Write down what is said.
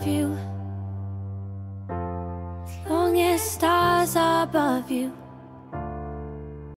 love you. Long as stars are above you.